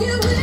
you?